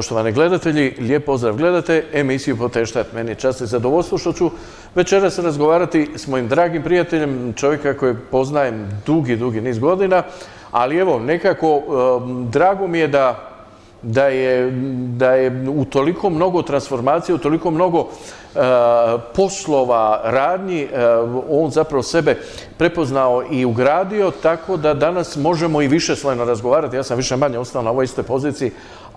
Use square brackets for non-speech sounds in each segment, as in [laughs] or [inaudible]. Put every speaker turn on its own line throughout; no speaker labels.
Poštovani gledatelji, lijep pozdrav gledate emisiju Poteštat. Meni je čast i zadovoljstvo što ću večeras razgovarati s mojim dragim prijateljem, čovjeka koji poznajem dugi, dugi niz godina, ali evo, nekako um, drago mi je da da je, da je u toliko mnogo transformacije, u toliko mnogo e, poslova, radnji, e, on zapravo sebe prepoznao i ugradio, tako da danas možemo i više slojno razgovarati. Ja sam više manje ostao na ovoj istoj poziciji,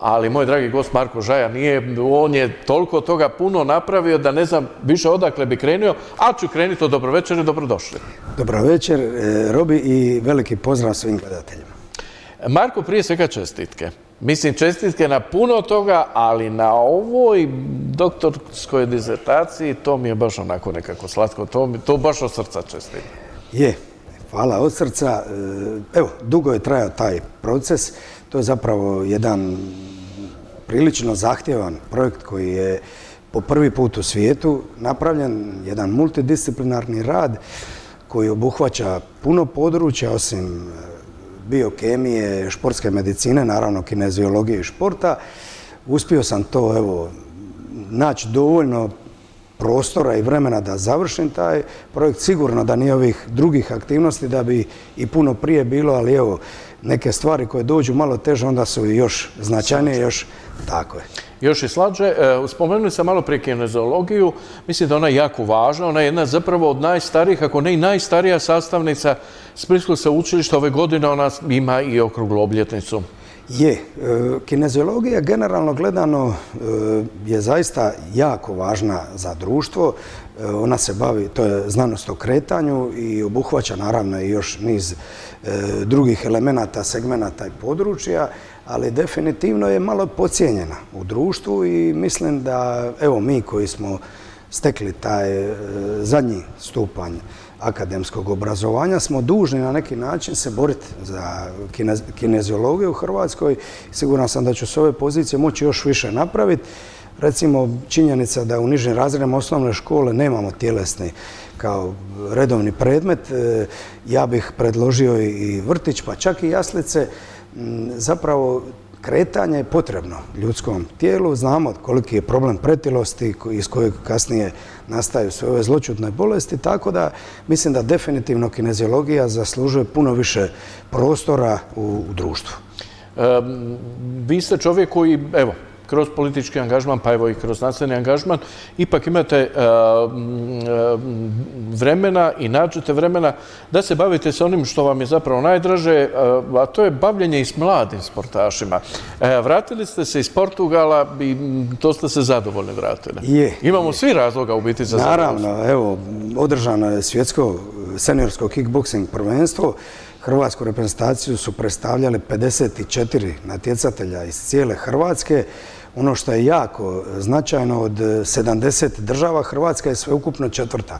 ali moj dragi gost Marko Žaja nije, on je toliko toga puno napravio da ne znam više odakle bi krenio, ali ću krenuti od dobrovečer i dobrodošli.
Dobro večer, e, Robi, i veliki pozdrav svim gledateljima.
Marko, prije svega čestitke. Mislim, čestitke na puno toga, ali na ovoj doktorskoj dizertaciji to mi je baš onako nekako slatko. To, mi, to baš od srca čestitam.
Je, hvala od srca. E, evo, dugo je trajao taj proces. To je zapravo jedan prilično zahtjevan projekt koji je po prvi put u svijetu napravljen, jedan multidisciplinarni rad koji obuhvaća puno područja osim biokemije, športske medicine, naravno kineziologije i športa. Uspio sam to evo, naći dovoljno prostora i vremena da završim taj projekt. Sigurno da nije ovih drugih aktivnosti da bi i puno prije bilo, ali evo, neke stvari koje dođu malo teže, onda su i još značajnije, još tako je.
Još i slađe. E, spomenuli sam malo prije kineziologiju. Mislim da ona je jako važna. Ona je jedna zapravo od najstarijih, ako ne i najstarija sastavnica Splitskog sveučilišta. Ove godine ona ima i okruglu obljetnicu.
Je. E, kineziologija generalno gledano e, je zaista jako važna za društvo. Ona se bavi, to je znanost o kretanju i obuhvaća naravno i još niz drugih elemenata, segmenata i područja ali definitivno je malo pocijenjena u društvu i mislim da evo mi koji smo stekli taj e, zadnji stupanj akademskog obrazovanja smo dužni na neki način se boriti za kineziologiju u Hrvatskoj. Siguran sam da ću s ove pozicije moći još više napraviti. Recimo, činjenica da u nižim razredima osnovne škole nemamo tjelesni kao redovni predmet. E, ja bih predložio i vrtić, pa čak i jaslice, zapravo kretanje je potrebno ljudskom tijelu. Znamo koliki je problem pretilosti iz kojeg kasnije nastaju sve ove zločutne bolesti, tako da mislim da definitivno kineziologija zaslužuje puno više prostora u, društvu.
vi ste čovjek koji, evo, kroz politički angažman, pa evo i kroz nacionalni angažman, ipak imate e, e, vremena i nađete vremena da se bavite sa onim što vam je zapravo najdraže, e, a to je bavljenje i s mladim sportašima. Vratili ste se iz Portugala i to ste se zadovoljno vratili.
Je.
Imamo svi razloga u biti za
Naravno, evo, održano je svjetsko seniorsko kickboxing prvenstvo. Hrvatsku reprezentaciju su predstavljali 54 natjecatelja iz cijele Hrvatske. Ono što je jako značajno, od 70 država Hrvatska je sveukupno četvrta,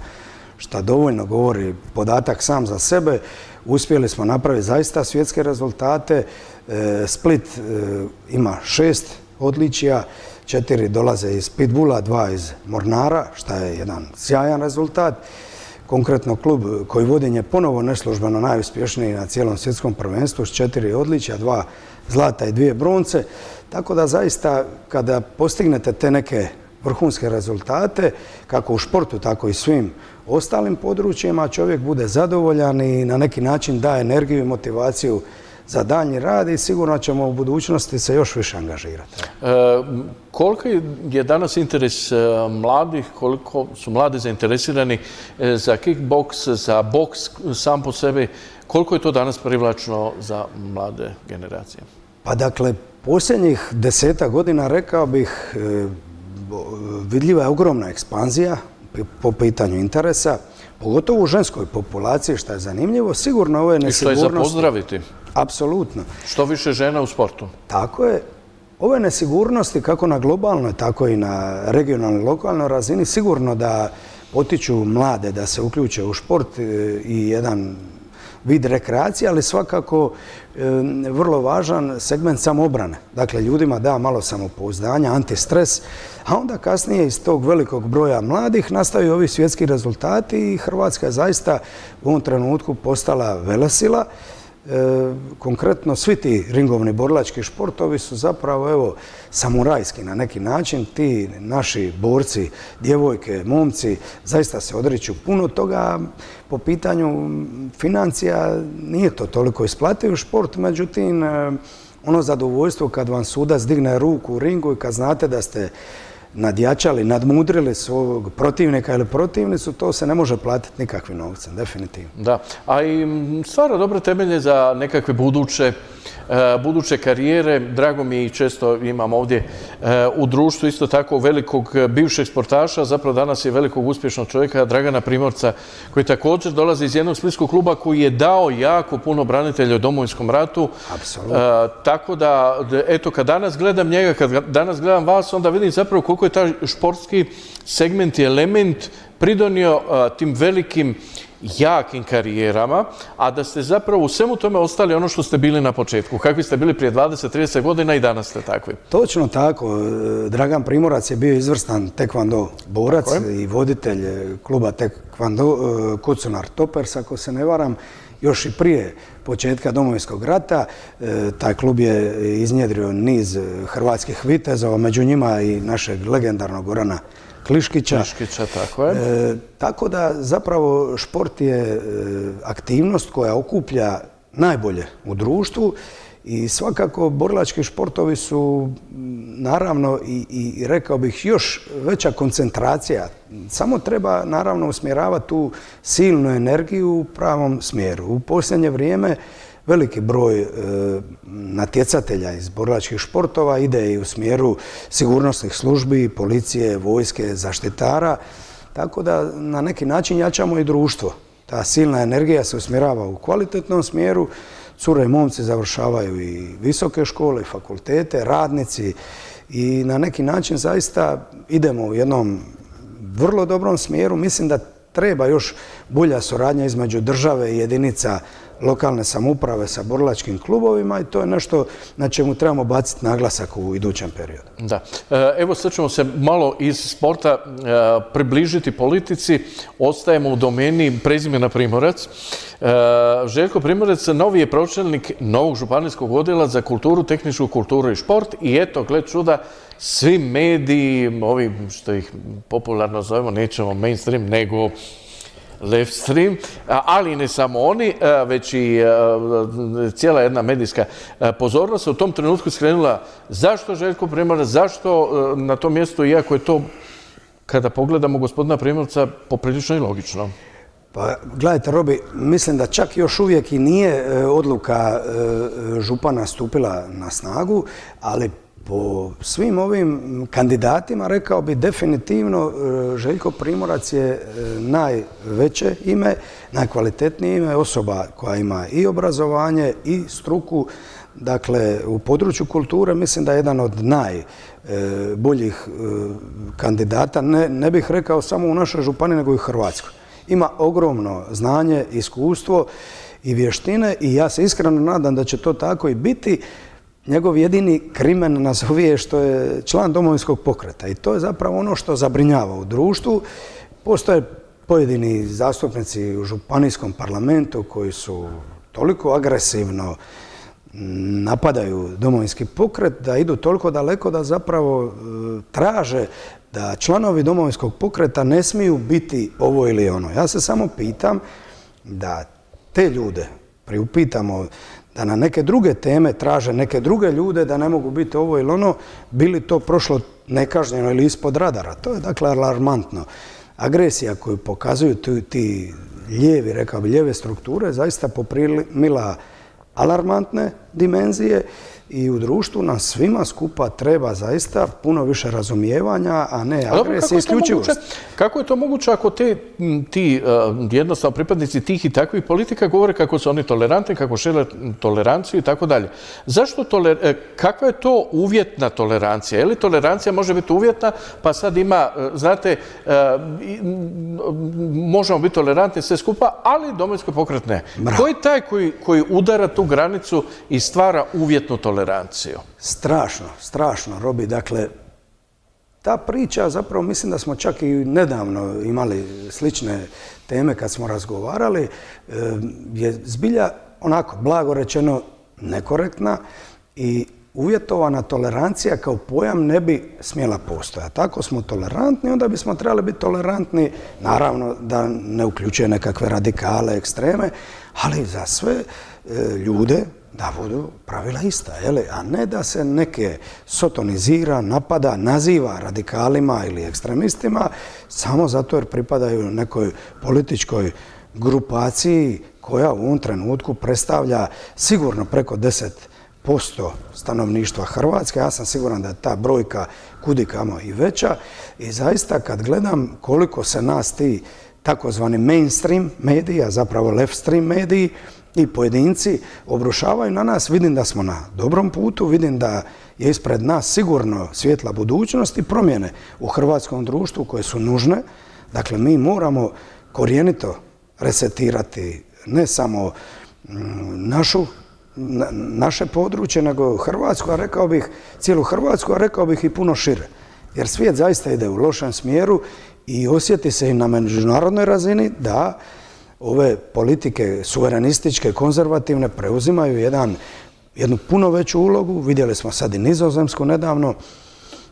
što dovoljno govori podatak sam za sebe. Uspjeli smo napraviti zaista svjetske rezultate. E, Split e, ima šest odličija, četiri dolaze iz Pitbulla, dva iz Mornara, što je jedan sjajan rezultat. Konkretno klub koji vodin je ponovo neslužbeno najuspješniji na cijelom svjetskom prvenstvu s četiri odličja, dva zlata i dvije bronce. Tako da zaista kada postignete te neke vrhunske rezultate, kako u športu, tako i svim ostalim područjima, čovjek bude zadovoljan i na neki način da energiju i motivaciju za daljnji rad i sigurno ćemo u budućnosti se još više angažirati. E,
koliko je danas interes e, mladih, koliko su mladi zainteresirani e, za kickbox, za boks sam po sebi, koliko je to danas privlačno za mlade generacije?
Pa dakle, posljednjih deseta godina rekao bih vidljiva je ogromna ekspanzija po pitanju interesa, pogotovo u ženskoj populaciji, što je zanimljivo. Sigurno ovo je nesigurnost...
I što je za pozdraviti?
Apsolutno.
Što više žena u sportu?
Tako je. Ove nesigurnosti, kako na globalnoj, tako i na regionalnoj, lokalnoj razini, sigurno da potiču mlade da se uključe u šport e, i jedan vid rekreacije, ali svakako vrlo važan segment samoobrane. Dakle, ljudima da malo samopouzdanja, antistres, a onda kasnije iz tog velikog broja mladih nastaju ovi svjetski rezultati i Hrvatska je zaista u ovom trenutku postala velesila konkretno svi ti ringovni borilački športovi su zapravo evo samurajski na neki način. Ti naši borci, djevojke, momci zaista se odriču puno toga. Po pitanju financija nije to toliko isplativ šport, međutim ono zadovoljstvo kad vam sudac digne ruku u ringu i kad znate da ste nadjačali, nadmudrili svog protivnika ili protivnicu, to se ne može platiti nikakvim novcem, definitivno.
Da, a i stvara dobre temelje za nekakve buduće buduće karijere. Drago mi i često imam ovdje e, u društvu isto tako velikog bivšeg sportaša, zapravo danas je velikog uspješnog čovjeka Dragana Primorca, koji također dolazi iz jednog splitskog kluba koji je dao jako puno branitelja u domovinskom ratu. E, tako da, eto, kad danas gledam njega, kad danas gledam vas, onda vidim zapravo koliko je taj športski segment i element pridonio tim velikim jakim karijerama, a da ste zapravo u svemu tome ostali ono što ste bili na početku. Kakvi ste bili prije 20-30 godina i danas ste takvi?
Točno tako. Dragan Primorac je bio izvrstan tekvando borac i voditelj kluba tekvando e, Kucunar Topers, ako se ne varam, još i prije početka domovinskog rata. E, taj klub je iznjedrio niz hrvatskih vitezova, među njima i našeg legendarnog Gorana Kliškića.
Kliškića, tako je. E,
tako da zapravo šport je e, aktivnost koja okuplja najbolje u društvu i svakako borilački športovi su naravno i, i rekao bih još veća koncentracija. Samo treba naravno usmjeravati tu silnu energiju u pravom smjeru. U posljednje vrijeme veliki broj e, natjecatelja iz borilačkih športova ide i u smjeru sigurnosnih službi, policije, vojske, zaštitara, tako da na neki način jačamo i društvo. Ta silna energija se usmjerava u kvalitetnom smjeru, cure i momci završavaju i visoke škole, i fakultete, radnici i na neki način zaista idemo u jednom vrlo dobrom smjeru. Mislim da treba još bolja suradnja između države i jedinica lokalne samouprave sa borilačkim klubovima i to je nešto na čemu trebamo baciti naglasak u idućem periodu.
Da. E, evo sad ćemo se malo iz sporta e, približiti politici. Ostajemo u domeni prezimena Primorac. E, Željko Primorac novi je pročelnik novog županijskog odjela za kulturu, tehničku kulturu i šport i eto, gled čuda, svi mediji, ovi što ih popularno zovemo, nećemo mainstream, nego live stream, ali ne samo oni, već i cijela jedna medijska pozornost u tom trenutku skrenula zašto Željko Primorac, zašto na tom mjestu, iako je to, kada pogledamo gospodina Primorca, poprilično i logično.
Pa, gledajte, Robi, mislim da čak još uvijek i nije e, odluka e, župana stupila na snagu, ali po svim ovim kandidatima rekao bi definitivno e, Željko Primorac je e, najveće ime, najkvalitetnije ime, osoba koja ima i obrazovanje i struku. Dakle, u području kulture mislim da je jedan od najboljih e, kandidata, ne, ne bih rekao samo u našoj županiji, nego i u Hrvatskoj. Ima ogromno znanje, iskustvo i vještine i ja se iskreno nadam da će to tako i biti njegov jedini krimen nazovije što je član domovinskog pokreta i to je zapravo ono što zabrinjava u društvu. Postoje pojedini zastupnici u županijskom parlamentu koji su toliko agresivno napadaju domovinski pokret da idu toliko daleko da zapravo e, traže da članovi domovinskog pokreta ne smiju biti ovo ili ono. Ja se samo pitam da te ljude priupitamo da na neke druge teme traže neke druge ljude da ne mogu biti ovo ili ono, bili to prošlo nekažnjeno ili ispod radara. To je dakle alarmantno. Agresija koju pokazuju ti, lijevi, rekao bi, lijeve strukture, zaista poprimila alarmantne dimenzije i u društvu nam svima skupa treba zaista puno više razumijevanja, a ne agresije i isključivosti.
Kako je to moguće ako te, ti e, jednostavno pripadnici tih i takvih politika govore kako su oni tolerantni, kako žele toleranciju i tako dalje. Zašto toler, e, kakva je to uvjetna tolerancija? Je li tolerancija može biti uvjetna, pa sad ima, e, znate, možemo biti tolerantni sve skupa, ali domovinsko pokret ne. Ko je taj koji, koji udara tu granicu i stvara uvjetnu toleranciju? Toleranciju?
Strašno, strašno, Robi. Dakle, ta priča, zapravo mislim da smo čak i nedavno imali slične teme kad smo razgovarali, je zbilja onako, blago rečeno, nekorektna i uvjetovana tolerancija kao pojam ne bi smjela postojati. Ako smo tolerantni, onda bismo trebali biti tolerantni, naravno da ne uključuje nekakve radikale, ekstreme, ali za sve e, ljude da budu pravila ista, a ne da se neke sotonizira, napada, naziva radikalima ili ekstremistima samo zato jer pripadaju nekoj političkoj grupaciji koja u ovom trenutku predstavlja sigurno preko 10% stanovništva Hrvatske. Ja sam siguran da je ta brojka kudikamo i veća i zaista kad gledam koliko se nas ti takozvani mainstream medija, zapravo left stream mediji, i pojedinci obrušavaju na nas, vidim da smo na dobrom putu, vidim da je ispred nas sigurno svjetla budućnost i promjene u hrvatskom društvu koje su nužne. Dakle, mi moramo korijenito resetirati ne samo mm, našu, naše područje, nego Hrvatsku, a rekao bih cijelu Hrvatsku, a rekao bih i puno šire. Jer svijet zaista ide u lošem smjeru i osjeti se i na međunarodnoj razini da ove politike suverenističke, konzervativne preuzimaju jedan, jednu puno veću ulogu. Vidjeli smo sad i nizozemsku nedavno.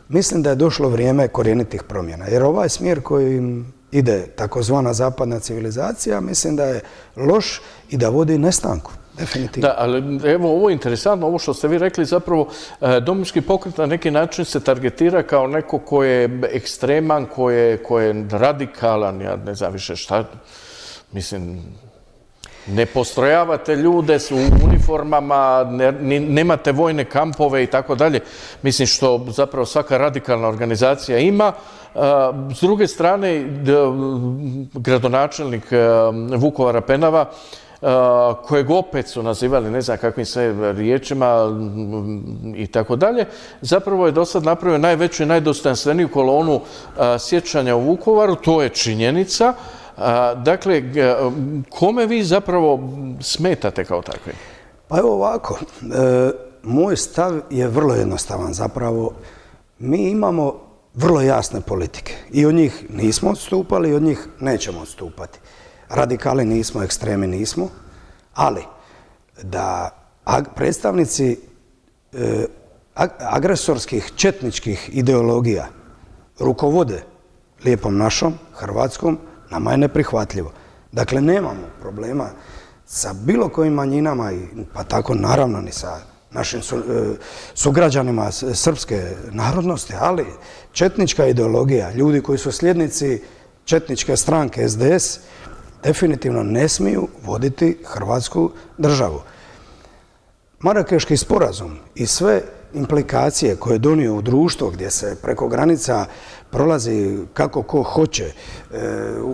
Mislim da je došlo vrijeme korijenitih promjena. Jer ovaj smjer koji ide takozvana zapadna civilizacija, mislim da je loš i da vodi nestanku. Definitivno.
Da, ali evo ovo je interesantno, ovo što ste vi rekli zapravo e, domovinski pokret na neki način se targetira kao neko ko je ekstreman, ko ko je radikalan, ja ne znam više šta, Mislim, ne postrojavate ljude su u uniformama, nemate vojne kampove i tako dalje. Mislim što zapravo svaka radikalna organizacija ima. S druge strane, gradonačelnik Vukovara Penava, kojeg opet su nazivali ne znam kakvim sve riječima i tako dalje, zapravo je do sad napravio najveću i najdostojanstveniju kolonu sjećanja u Vukovaru, to je činjenica, Dakle, kome vi zapravo smetate kao takvi?
Pa evo ovako, e, moj stav je vrlo jednostavan. Zapravo, mi imamo vrlo jasne politike i od njih nismo odstupali i od njih nećemo odstupati. Radikali nismo, ekstremi nismo, ali da predstavnici e, agresorskih, četničkih ideologija rukovode lijepom našom, Hrvatskom, Nama je neprihvatljivo. Dakle, nemamo problema sa bilo kojim manjinama, pa tako naravno ni sa našim e, sugrađanima srpske narodnosti, ali četnička ideologija, ljudi koji su sljednici četničke stranke SDS, definitivno ne smiju voditi Hrvatsku državu. Marakeški sporazum i sve implikacije koje je donio u društvo gdje se preko granica prolazi kako ko hoće, e,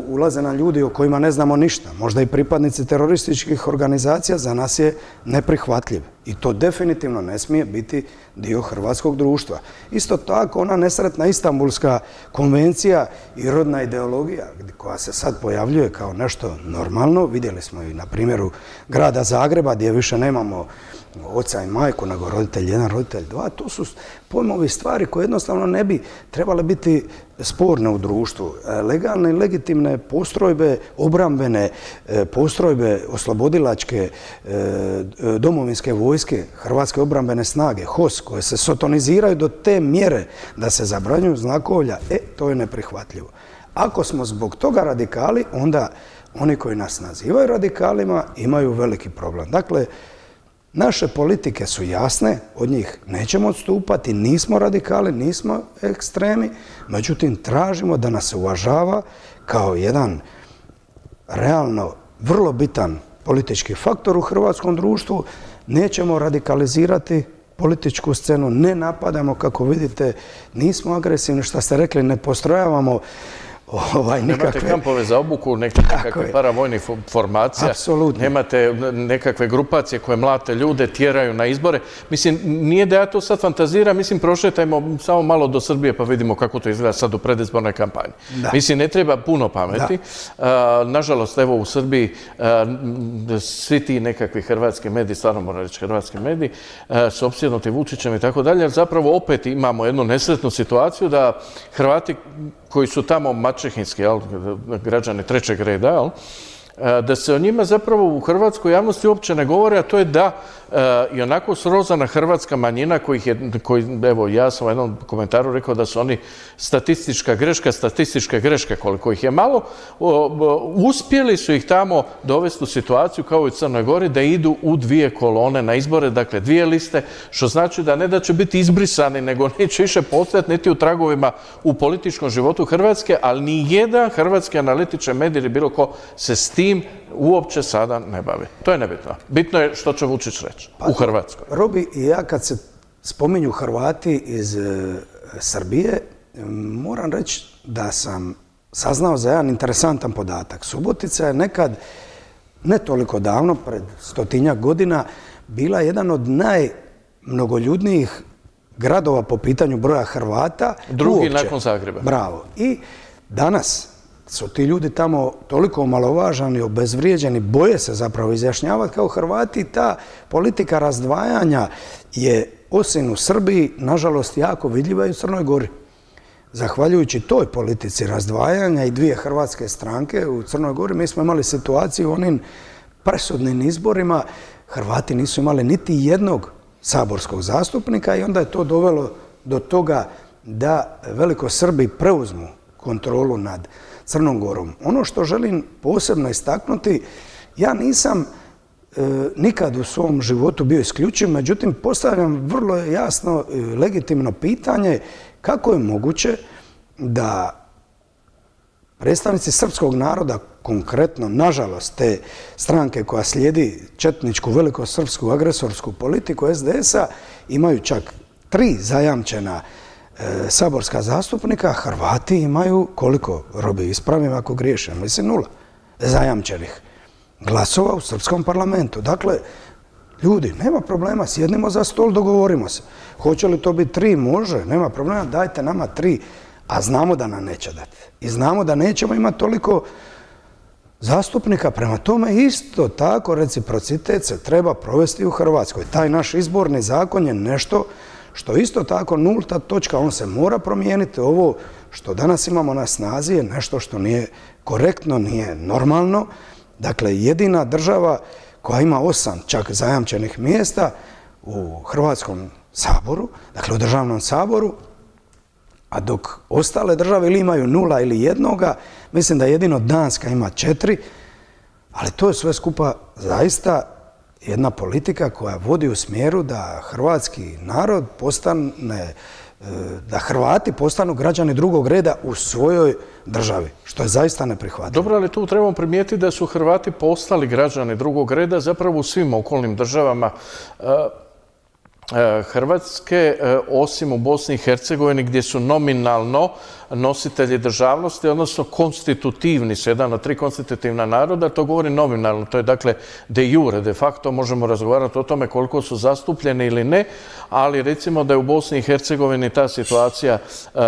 ulaze na ljudi o kojima ne znamo ništa. Možda i pripadnici terorističkih organizacija za nas je neprihvatljiv. I to definitivno ne smije biti dio hrvatskog društva. Isto tako ona nesretna Istanbulska konvencija i rodna ideologija koja se sad pojavljuje kao nešto normalno, vidjeli smo i na primjeru grada Zagreba gdje više nemamo oca i majku, nego roditelj jedan, roditelj dva, to su pojmovi stvari koje jednostavno ne bi trebale biti sporne u društvu. E, legalne i legitimne postrojbe, obrambene e, postrojbe, oslobodilačke, e, domovinske vojske, Hrvatske obrambene snage, HOS, koje se sotoniziraju do te mjere da se zabranjuju znakovlja, e, to je neprihvatljivo. Ako smo zbog toga radikali, onda oni koji nas nazivaju radikalima imaju veliki problem. Dakle, Naše politike su jasne, od njih nećemo odstupati, nismo radikali, nismo ekstremi, međutim tražimo da nas uvažava kao jedan realno vrlo bitan politički faktor u hrvatskom društvu. Nećemo radikalizirati političku scenu, ne napadamo, kako vidite, nismo agresivni, što ste rekli, ne postrojavamo
ovaj, Nemate kampove za obuku, nekakve paravojne formacija.
Apsolutno.
Nemate nekakve grupacije koje mlate ljude, tjeraju na izbore. Mislim, nije da ja to sad fantaziram, mislim, prošetajmo samo malo do Srbije pa vidimo kako to izgleda sad u predizbornoj kampanji. Mislim, ne treba puno pameti. nažalost, evo u Srbiji svi ti nekakvi hrvatski mediji, stvarno moram reći hrvatski mediji, su opsjednuti Vučićem i tako dalje, zapravo opet imamo jednu nesretnu situaciju da Hrvati koji su tamo mačehinski, građani trećeg reda, e, da se o njima zapravo u hrvatskoj javnosti uopće ne govore, a to je da e, i onako srozana hrvatska manjina kojih je, koji, evo ja sam u jednom komentaru rekao da su oni statistička greška, statističke greške koliko ih je malo, uspjeli su ih tamo dovesti u situaciju kao i u Crnoj Gori da idu u dvije kolone na izbore, dakle dvije liste, što znači da ne da će biti izbrisani, nego [laughs] neće više postojati niti u tragovima u političkom životu Hrvatske, ali ni jedan hrvatski analitičar medij ili bilo ko se s tim uopće sada ne bavi. To je nebitno. Bitno je što će Vučić reći u Hrvatskoj.
Robi i ja kad se spominju Hrvati iz e, Srbije, moram reći da sam saznao za jedan interesantan podatak. Subotica je nekad, ne toliko davno, pred stotinjak godina, bila jedan od najmnogoljudnijih gradova po pitanju broja Hrvata.
Drugi nakon Zagreba.
Bravo. I danas su ti ljudi tamo toliko omalovažani, obezvrijeđeni, boje se zapravo izjašnjavati kao Hrvati. Ta politika razdvajanja je osim u Srbiji, nažalost, jako vidljiva i u Crnoj Gori. Zahvaljujući toj politici razdvajanja i dvije hrvatske stranke u Crnoj Gori, mi smo imali situaciju u onim presudnim izborima. Hrvati nisu imali niti jednog saborskog zastupnika i onda je to dovelo do toga da veliko Srbi preuzmu kontrolu nad Crnom Gorom. Ono što želim posebno istaknuti, ja nisam e, nikad u svom životu bio isključiv, međutim postavljam vrlo jasno i legitimno pitanje kako je moguće da predstavnici srpskog naroda, konkretno, nažalost, te stranke koja slijedi četničku velikosrpsku agresorsku politiku SDS-a, imaju čak tri zajamčena saborska zastupnika, Hrvati imaju koliko, robi ispravim ako griješem, mislim nula zajamčenih glasova u srpskom parlamentu. Dakle, ljudi, nema problema, sjednimo za stol, dogovorimo se. Hoće li to biti tri? Može, nema problema, dajte nama tri, a znamo da nam neće dati. I znamo da nećemo imati toliko zastupnika. Prema tome isto tako reciprocitet se treba provesti u Hrvatskoj. Taj naš izborni zakon je nešto što isto tako nulta točka, on se mora promijeniti. Ovo što danas imamo na snazi je nešto što nije korektno, nije normalno. Dakle, jedina država koja ima osam čak zajamčenih mjesta u Hrvatskom saboru, dakle u državnom saboru, a dok ostale države ili imaju nula ili jednoga, mislim da jedino Danska ima četiri, ali to je sve skupa zaista jedna politika koja vodi u smjeru da hrvatski narod postane, e, da Hrvati postanu građani drugog reda u svojoj državi, što je zaista neprihvatljivo.
Dobro, ali tu trebamo primijetiti da su Hrvati postali građani drugog reda zapravo u svim okolnim državama. E, e, Hrvatske, osim u Bosni i Hercegovini, gdje su nominalno nositelji državnosti, odnosno konstitutivni su jedan od tri konstitutivna naroda, to govori nominalno, to je dakle de jure, de facto možemo razgovarati o tome koliko su zastupljeni ili ne, ali recimo da je u Bosni i Hercegovini ta situacija e,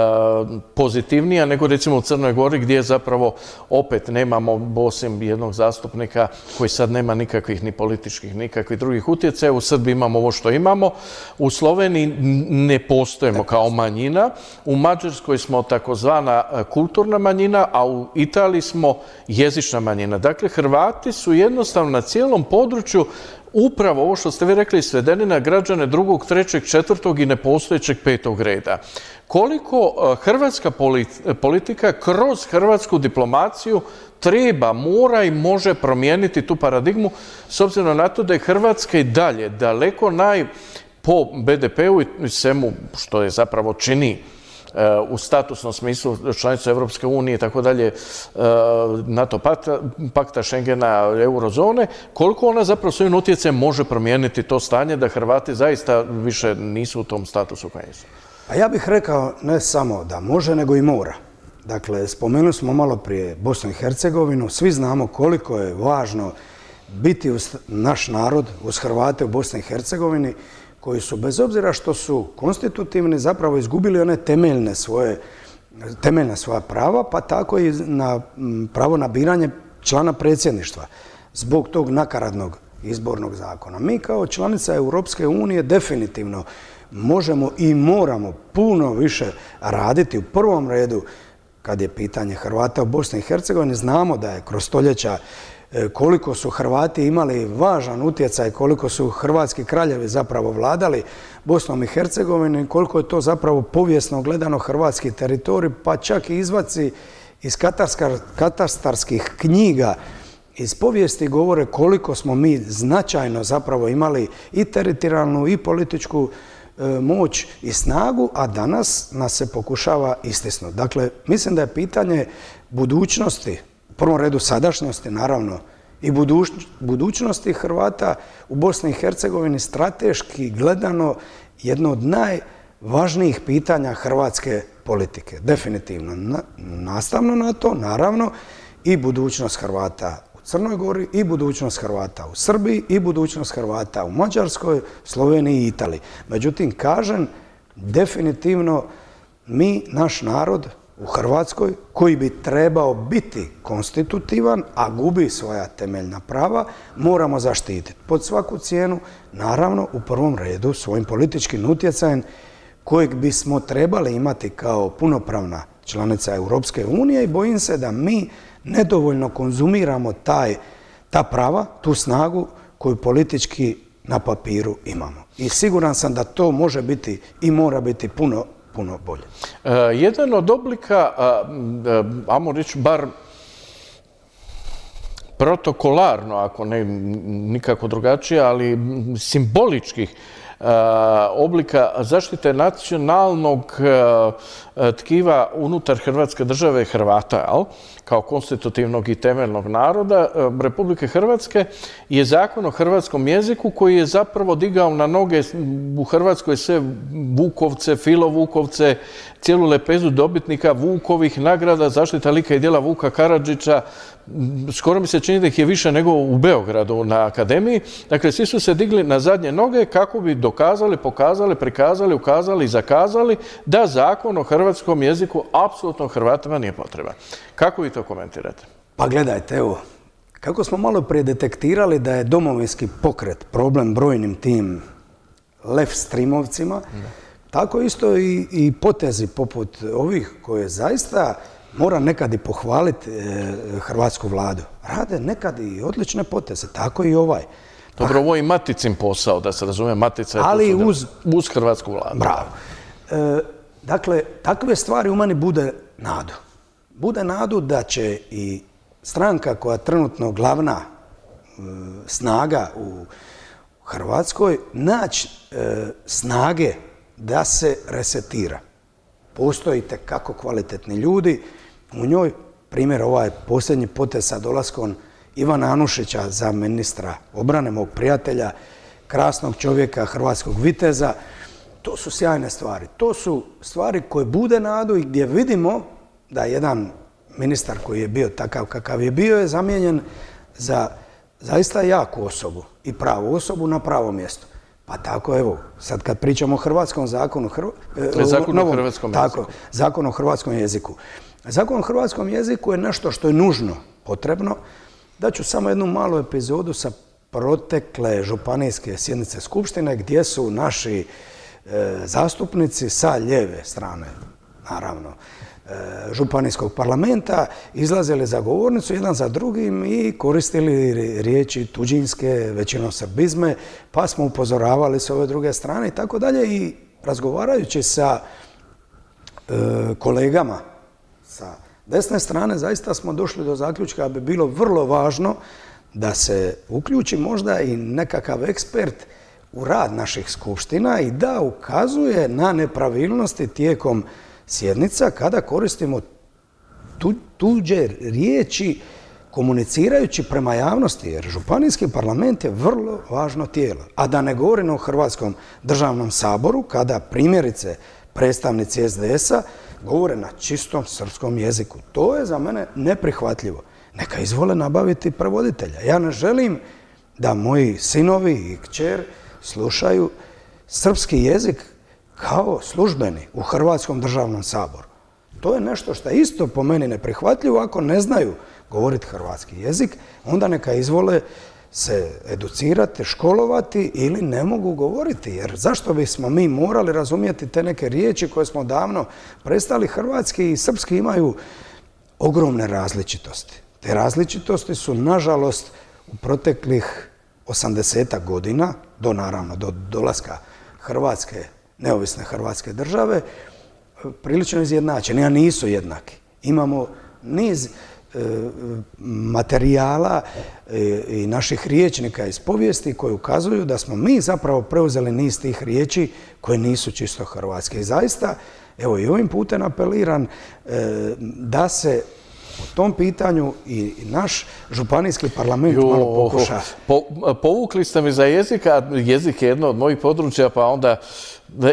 pozitivnija nego recimo u Crnoj Gori gdje zapravo opet nemamo osim jednog zastupnika koji sad nema nikakvih ni političkih, nikakvih drugih utjecaja. U Srbiji imamo ovo što imamo. U Sloveniji ne postojimo kao manjina. U Mađarskoj smo tako takozvana e, kulturna manjina, a u Italiji smo jezična manjina. Dakle, Hrvati su jednostavno na cijelom području upravo ovo što ste vi rekli svedeni na građane drugog, trećeg, četvrtog i nepostojećeg petog reda. Koliko e, hrvatska politika kroz hrvatsku diplomaciju treba, mora i može promijeniti tu paradigmu s obzirom na to da je Hrvatska i dalje daleko naj po BDP-u i svemu što je zapravo čini u statusnom smislu članicu Evropske unije i tako dalje e, NATO pakta, pakta Schengena, eurozone, koliko ona zapravo svojim utjecajem može promijeniti to stanje da Hrvati zaista više nisu u tom statusu koji nisu?
A ja bih rekao ne samo da može, nego i mora. Dakle, spomenuli smo malo prije Bosnu i Hercegovinu, svi znamo koliko je važno biti naš narod, uz Hrvate u Bosni i Hercegovini, koji su, bez obzira što su konstitutivni, zapravo izgubili one temeljne svoje temeljna svoja prava, pa tako i na pravo na biranje člana predsjedništva zbog tog nakaradnog izbornog zakona. Mi kao članica Europske unije definitivno možemo i moramo puno više raditi u prvom redu kad je pitanje Hrvata u Bosni i Hercegovini. Znamo da je kroz stoljeća koliko su Hrvati imali važan utjecaj, koliko su hrvatski kraljevi zapravo vladali Bosnom i Hercegovinom, koliko je to zapravo povijesno gledano hrvatski teritorij, pa čak i izvaci iz katastarskih knjiga iz povijesti govore koliko smo mi značajno zapravo imali i teritorijalnu i političku e, moć i snagu, a danas nas se pokušava istisnuti. Dakle, mislim da je pitanje budućnosti, prvom redu sadašnjosti naravno, i budućnosti Hrvata u Bosni i Hercegovini strateški gledano jedno od najvažnijih pitanja hrvatske politike. Definitivno. Nastavno na to, naravno, i budućnost Hrvata Crnoj Gori i budućnost Hrvata u Srbiji i budućnost Hrvata u Mađarskoj, Sloveniji i Italiji. Međutim, kažem, definitivno mi, naš narod u Hrvatskoj, koji bi trebao biti konstitutivan, a gubi svoja temeljna prava, moramo zaštititi. Pod svaku cijenu, naravno, u prvom redu svojim političkim utjecajem kojeg bismo trebali imati kao punopravna članica Europske unije i bojim se da mi nedovoljno konzumiramo taj, ta prava, tu snagu koju politički na papiru imamo. I siguran sam da to može biti i mora biti puno, puno bolje.
E, jedan od oblika, amo reći bar protokolarno, ako ne nikako drugačije, ali simboličkih Eh, oblika zaštite nacionalnog tkiva unutar Hrvatske države Hrvata, kao konstitutivnog i temeljnog naroda eh, Republike Hrvatske, je zakon o hrvatskom jeziku koji je zapravo digao na noge u Hrvatskoj sve Vukovce, Filovukovce, cijelu lepezu dobitnika Vukovih nagrada, zaštita lika i dijela Vuka Karadžića, skoro mi se čini da ih je više nego u Beogradu na akademiji. Dakle, svi su se digli na zadnje noge kako bi dokazali, pokazali, prikazali, ukazali i zakazali da zakon o hrvatskom jeziku apsolutno Hrvatima nije potreban. Kako vi to komentirate?
Pa gledajte, evo, kako smo malo prije detektirali da je domovinski pokret problem brojnim tim left streamovcima, tako isto i, i potezi poput ovih koje zaista mora nekad i pohvaliti e, hrvatsku vladu. Rade nekad i odlične poteze, tako i ovaj.
Dobro, ovo je i maticin posao, da se razumije, matica je Ali uz, uz hrvatsku vladu.
Bravo. E, dakle, takve stvari u meni bude nadu. Bude nadu da će i stranka koja je trenutno glavna e, snaga u Hrvatskoj naći snage da se resetira. Postojite kako kvalitetni ljudi u njoj, primjer ovaj posljednji potez sa dolaskom Ivana Anušića za ministra obrane, mog prijatelja, krasnog čovjeka, hrvatskog viteza, to su sjajne stvari. To su stvari koje bude nadu i gdje vidimo da jedan ministar koji je bio takav kakav je bio je zamijenjen za zaista jaku osobu i pravu osobu na pravom mjestu. Pa tako, evo, sad kad pričamo o hrvatskom zakonu...
Zakon o hrvatskom jeziku.
Tako, zakon o hrvatskom jeziku. Zakon o hrvatskom jeziku je nešto što je nužno potrebno. Daću samo jednu malu epizodu sa protekle županijske sjednice Skupštine gdje su naši e, zastupnici sa lijeve strane, naravno, e, županijskog parlamenta izlazili za govornicu jedan za drugim i koristili riječi tuđinske, većinom srbizme, pa smo upozoravali s ove druge strane i tako dalje i razgovarajući sa e, kolegama desne strane zaista smo došli do zaključka da bi bilo vrlo važno da se uključi možda i nekakav ekspert u rad naših skupština i da ukazuje na nepravilnosti tijekom sjednica kada koristimo tuđe riječi komunicirajući prema javnosti, jer županijski parlament je vrlo važno tijelo. A da ne govorimo o Hrvatskom državnom saboru, kada primjerice predstavnici SDS-a govore na čistom srpskom jeziku. To je za mene neprihvatljivo. Neka izvole nabaviti prevoditelja. Ja ne želim da moji sinovi i kćer slušaju srpski jezik kao službeni u Hrvatskom državnom saboru. To je nešto što je isto po meni neprihvatljivo ako ne znaju govoriti hrvatski jezik, onda neka izvole se educirati, školovati ili ne mogu govoriti. Jer zašto bismo mi morali razumjeti te neke riječi koje smo davno prestali? Hrvatski i srpski imaju ogromne različitosti. Te različitosti su, nažalost, u proteklih 80 godina, do naravno, do dolaska Hrvatske, neovisne Hrvatske države, prilično izjednačeni, a nisu jednaki. Imamo niz materijala e, i naših riječnika iz povijesti koji ukazuju da smo mi zapravo preuzeli niz tih riječi koje nisu čisto hrvatske. I zaista, evo i ovim putem apeliram e, da se o tom pitanju i naš županijski parlament malo pokuša.
povukli ste mi za jezik, a jezik je jedno od mojih područja, pa onda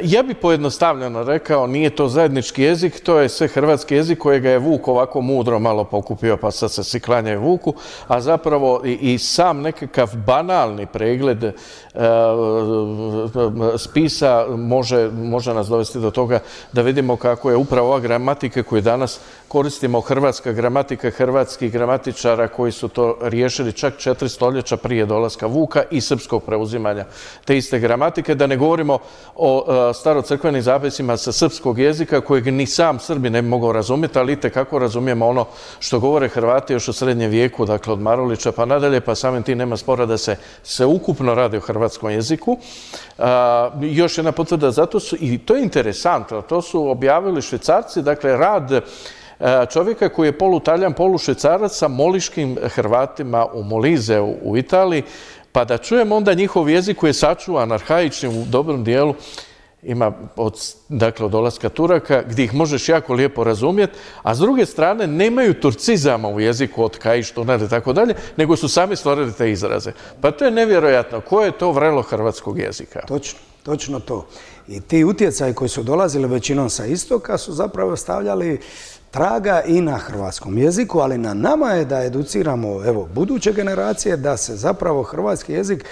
ja bi pojednostavljeno rekao, nije to zajednički jezik, to je sve hrvatski jezik kojega je Vuk ovako mudro malo pokupio, pa sad se svi klanjaju Vuku, a zapravo i, sam nekakav banalni pregled e, spisa može, može nas dovesti do toga da vidimo kako je upravo ova gramatika koju danas koristimo, hrvatska gramatika hrvatskih gramatičara koji su to riješili čak četiri stoljeća prije dolaska Vuka i srpskog preuzimanja te iste gramatike, da ne govorimo o E, starocrkvenim zapisima sa srpskog jezika kojeg ni sam Srbi ne bi mogao razumjeti, ali i kako razumijemo ono što govore Hrvati još u srednjem vijeku, dakle od Marulića pa nadalje, pa samim tim nema spora da se, se ukupno radi o hrvatskom jeziku. E, još jedna potvrda, zato su, i to je interesantno, to su objavili švicarci, dakle rad e, čovjeka koji je polutaljan, polušvicarac sa moliškim Hrvatima u Molizeu u Italiji, pa da čujemo onda njihov jezik koji je sačuvan arhaičnim u dobrom dijelu ima od, dakle, od dolaska Turaka, gdje ih možeš jako lijepo razumjeti, a s druge strane nemaju turcizama u jeziku od Kajiš, Tunar i tako dalje, nego su sami stvorili te izraze. Pa to je nevjerojatno. Koje je to vrelo hrvatskog jezika?
Točno, točno to. I ti utjecaji koji su dolazili većinom sa istoka su zapravo stavljali traga i na hrvatskom jeziku, ali na nama je da educiramo evo, buduće generacije da se zapravo hrvatski jezik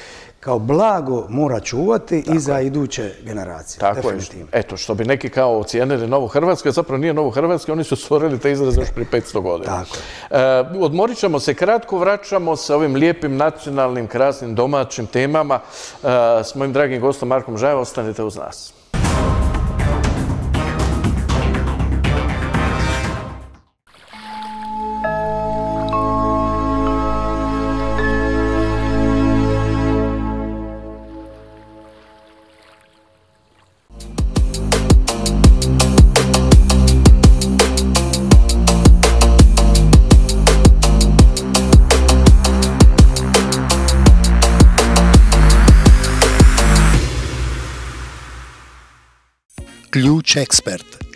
kao blago mora čuvati i za iduće generacije.
Tako je. Eto, što bi neki kao ocijenili Novu Hrvatsku, zapravo nije Novu Hrvatsku, oni su stvorili te izraze još prije 500 godina.
Tako
e, odmorit ćemo se kratko, vraćamo se ovim lijepim nacionalnim, krasnim, domaćim temama e, s mojim dragim gostom Markom Žajevom. Ostanite uz nas.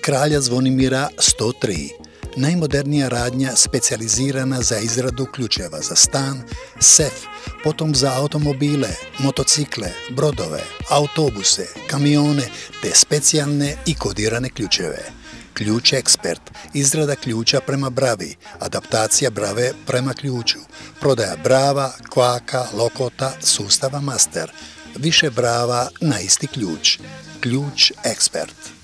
Kralja Zvonimira 103. Najmodernija radnja specijalizirana za izradu ključeva za stan, sef, potom za automobile, motocikle, brodove, autobuse, kamione te specijalne i kodirane ključeve. Ključ Ekspert, izrada ključa prema bravi, adaptacija brave prema ključu, prodaja brava, kvaka, lokota, sustava master, više brava na isti ključ. Ključ Ekspert.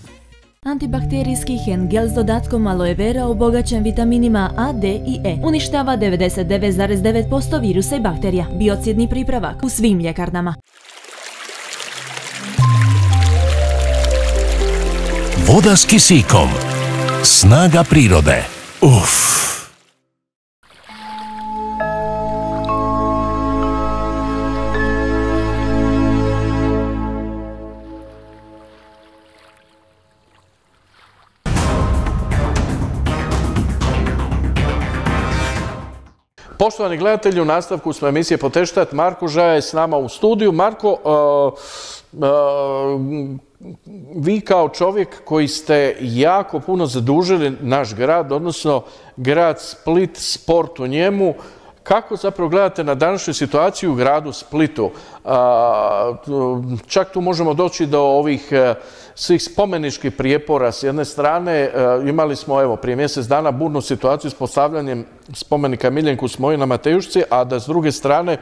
Antibakterijski hen gel s dodatkom aloe vera obogaćen vitaminima A, D i E. Uništava 99,9% virusa i bakterija. Biocidni pripravak u svim ljekarnama.
Voda s kisikom. Snaga prirode. Uff.
Poštovani gledatelji, u nastavku smo emisije Poteštat. Marko Žaja je s nama u studiju. Marko, uh, uh, vi kao čovjek koji ste jako puno zadužili naš grad, odnosno grad Split, sport u njemu, kako zapravo gledate na današnju situaciju u gradu Splitu? Čak tu možemo doći do ovih e, svih spomeničkih prijepora. S jedne strane e, imali smo evo prije mjesec dana burnu situaciju s postavljanjem spomenika Miljenku Smoji na Matejušci, a da s druge strane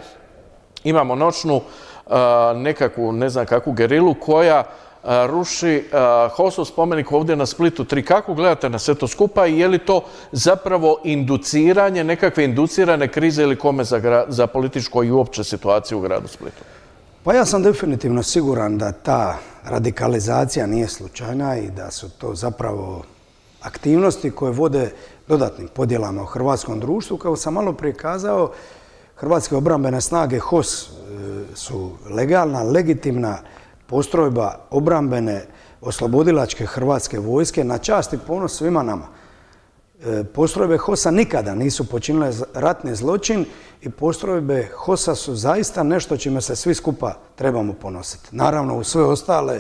imamo noćnu e, nekakvu, ne znam kakvu gerilu koja ruši Hosov spomenik ovdje na Splitu 3. Kako gledate na sve to skupa i je li to zapravo induciranje, nekakve inducirane krize ili kome za, za političku i uopće situaciju u gradu Splitu?
Pa ja sam definitivno siguran da ta radikalizacija nije slučajna i da su to zapravo aktivnosti koje vode dodatnim podjelama u hrvatskom društvu. Kao sam malo prije kazao, Hrvatske obrambene snage HOS e, su legalna, legitimna postrojba obrambene oslobodilačke hrvatske vojske na čast i ponos svima nama. E, postrojbe HOS-a nikada nisu počinile ratni zločin i postrojbe HOS-a su zaista nešto čime se svi skupa trebamo ponositi. Naravno, u sve ostale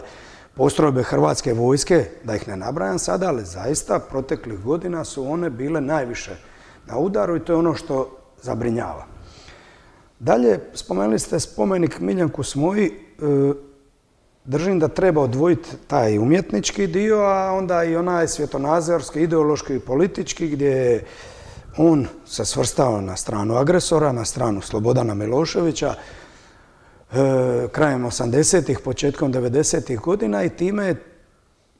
postrojbe Hrvatske vojske, da ih ne nabrajam sada, ali zaista proteklih godina su one bile najviše na udaru i to je ono što zabrinjava. Dalje, spomenuli ste spomenik Miljanku Smoji, e, držim da treba odvojiti taj umjetnički dio, a onda i onaj svjetonazorski, ideološki i politički gdje on se svrstao na stranu agresora, na stranu Slobodana Miloševića, e, krajem 80-ih, početkom 90-ih godina i time je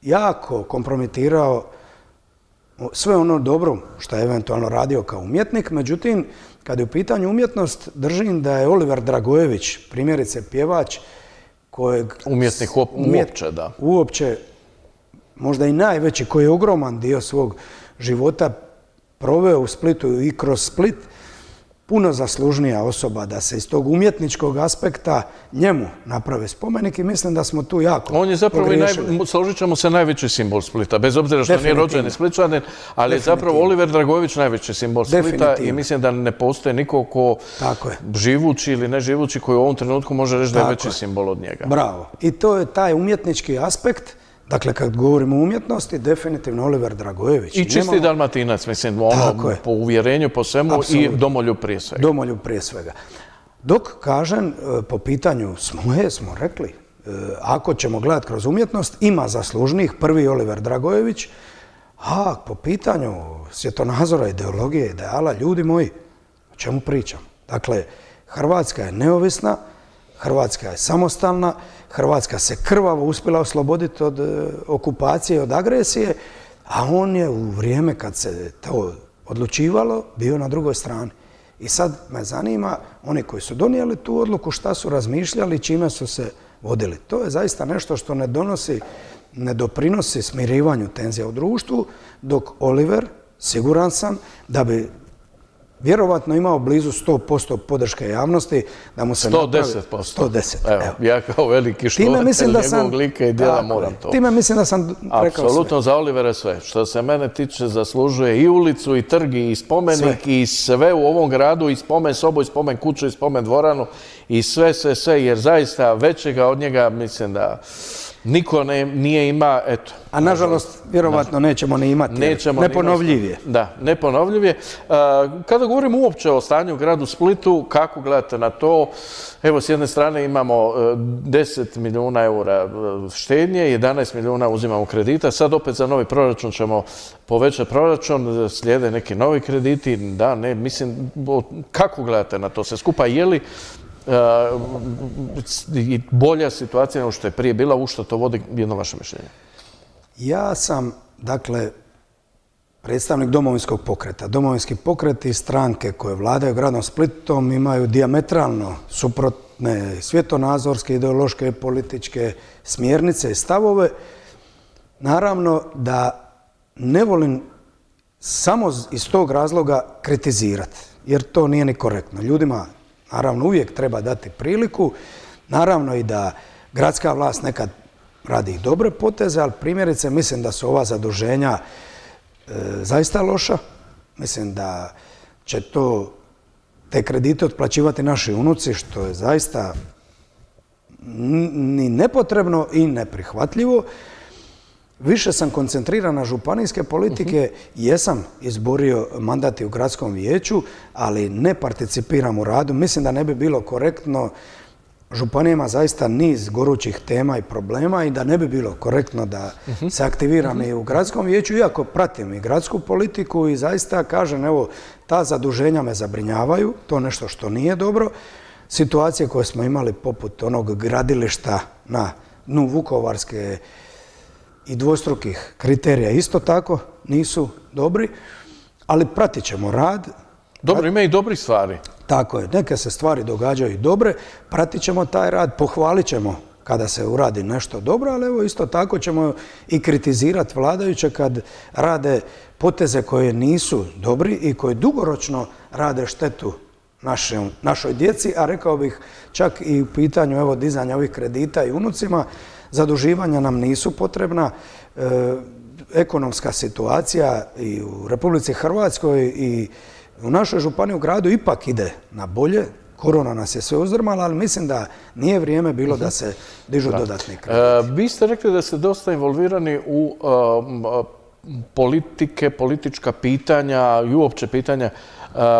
jako kompromitirao sve ono dobro što je eventualno radio kao umjetnik. Međutim, kad je u pitanju umjetnost, držim da je Oliver Dragojević, primjerice pjevač, kojeg...
Umjetnik uopće, da.
Uopće, možda i najveći, koji je ogroman dio svog života proveo u Splitu i kroz Split, puno zaslužnija osoba da se iz tog umjetničkog aspekta njemu naprave spomenik i mislim da smo tu jako
On je zapravo i naj, složit ćemo se najveći simbol Splita, bez obzira što nije rođeni Splitčanin, ali je zapravo Oliver Dragović najveći simbol Splita i mislim da ne postoje niko ko Tako je. živući ili ne živući koji u ovom trenutku može reći da je veći simbol od njega.
Bravo. I to je taj umjetnički aspekt Dakle, kad govorimo o umjetnosti, definitivno Oliver Dragojević.
I čisti dalmatinac, mislim, ono, po uvjerenju, po svemu i domoljub prije svega.
Domoljub prije svega. Dok, kažem, e, po pitanju smoje, smo rekli, e, ako ćemo gledati kroz umjetnost, ima zaslužnih, prvi Oliver Dragojević, a po pitanju svjetonazora, ideologije, ideala, ljudi moji, o čemu pričam? Dakle, Hrvatska je neovisna, Hrvatska je samostalna, Hrvatska se krvavo uspjela osloboditi od e, okupacije, od agresije, a on je u vrijeme kad se to odlučivalo bio na drugoj strani. I sad me zanima, oni koji su donijeli tu odluku, šta su razmišljali, čime su se vodili. To je zaista nešto što ne donosi, ne doprinosi smirivanju tenzija u društvu, dok Oliver, siguran sam, da bi vjerovatno imao blizu 100% podrške javnosti da mu se 110%.
Napravi... 110%. Evo, evo, ja kao veliki štovatelj njegovog sam, lika i djela moram to.
Time mislim da sam rekao
Apsolutno za Olivera sve. Što se mene tiče zaslužuje i ulicu i trg i spomenik i sve u ovom gradu i spomen sobu i spomen kuću i spomen dvoranu i sve, sve, sve jer zaista većega od njega mislim da Niko ne, nije ima, eto.
A nažalost, vjerovatno nećemo ni imati. Nećemo neponovljiv je.
Da, neponovljiv je. Kada govorimo uopće o stanju u gradu Splitu, kako gledate na to? Evo, s jedne strane imamo 10 e, milijuna eura e, štednje, 11 milijuna uzimamo kredita. Sad opet za novi proračun ćemo povećati proračun, slijede neki novi krediti. Da, ne, mislim, kako gledate na to se skupa? Je li i bolja situacija nego što je prije bila, u što to vodi jedno vaše mišljenje?
Ja sam, dakle, predstavnik domovinskog pokreta. Domovinski pokret i stranke koje vladaju gradom Splitom imaju diametralno suprotne svjetonazorske, ideološke, političke smjernice i stavove. Naravno da ne volim samo iz tog razloga kritizirati, jer to nije ni korektno. Ljudima Naravno, uvijek treba dati priliku. Naravno i da gradska vlast nekad radi dobre poteze, ali primjerice mislim da su ova zaduženja e, zaista loša. Mislim da će to te kredite otplaćivati naši unuci, što je zaista ni nepotrebno i neprihvatljivo. Više sam koncentriran na županijske politike, jesam izborio mandati u gradskom vijeću, ali ne participiram u radu. Mislim da ne bi bilo korektno županijama zaista niz gorućih tema i problema i da ne bi bilo korektno da se aktiviram i u gradskom vijeću, iako pratim i gradsku politiku i zaista kažem, evo, ta zaduženja me zabrinjavaju, to nešto što nije dobro. Situacije koje smo imali poput onog gradilišta na dnu Vukovarske i dvostrukih kriterija isto tako nisu dobri, ali pratit ćemo rad.
Dobro, ima i dobrih stvari.
Tako je, neke se stvari događaju dobre, pratit ćemo taj rad, pohvalit ćemo kada se uradi nešto dobro, ali evo isto tako ćemo i kritizirati vladajuće kad rade poteze koje nisu dobri i koji dugoročno rade štetu našoj djeci, a rekao bih čak i u pitanju evo dizanja ovih kredita i unucima, zaduživanja nam nisu potrebna. E, ekonomska situacija i u Republici Hrvatskoj i u našoj županiji u gradu ipak ide na bolje. Korona nas je sve uzdrmala, ali mislim da nije vrijeme bilo da se dižu dodatni krediti.
E, vi ste rekli da ste dosta involvirani u politike, politička pitanja i uopće pitanja